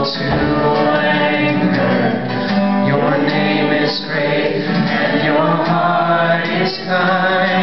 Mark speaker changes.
Speaker 1: Your name is great and your heart is kind.